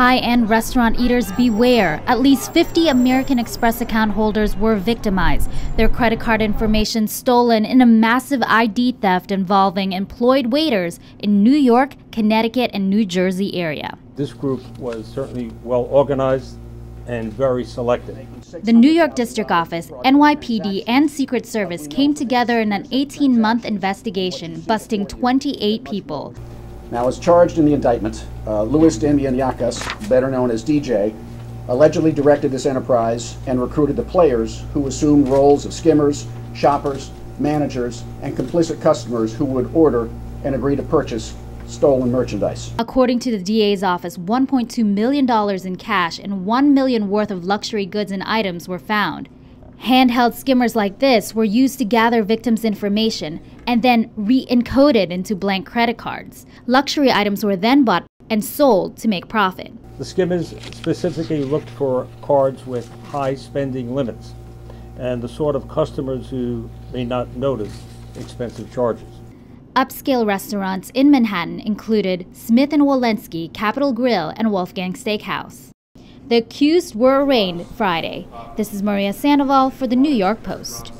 high end restaurant eaters beware. At least 50 American Express account holders were victimized, their credit card information stolen in a massive ID theft involving employed waiters in New York, Connecticut, and New Jersey area. This group was certainly well organized and very selective. The New York District Office, NYPD, and Secret Service came together in an 18 month investigation, busting 28 people. Now, as charged in the indictment, uh, Louis Damianiakis, better known as DJ, allegedly directed this enterprise and recruited the players who assumed roles of skimmers, shoppers, managers, and complicit customers who would order and agree to purchase stolen merchandise. According to the DA's office, $1.2 million in cash and 1 million worth of luxury goods and items were found. Handheld skimmers like this were used to gather victims' information and then re encoded into blank credit cards. Luxury items were then bought and sold to make profit. The skimmers specifically looked for cards with high spending limits and the sort of customers who may not notice expensive charges. Upscale restaurants in Manhattan included Smith & Wollensky, Capital Grille, and Wolfgang Steakhouse. The accused were arraigned Friday. This is Maria Sandoval for the New York Post.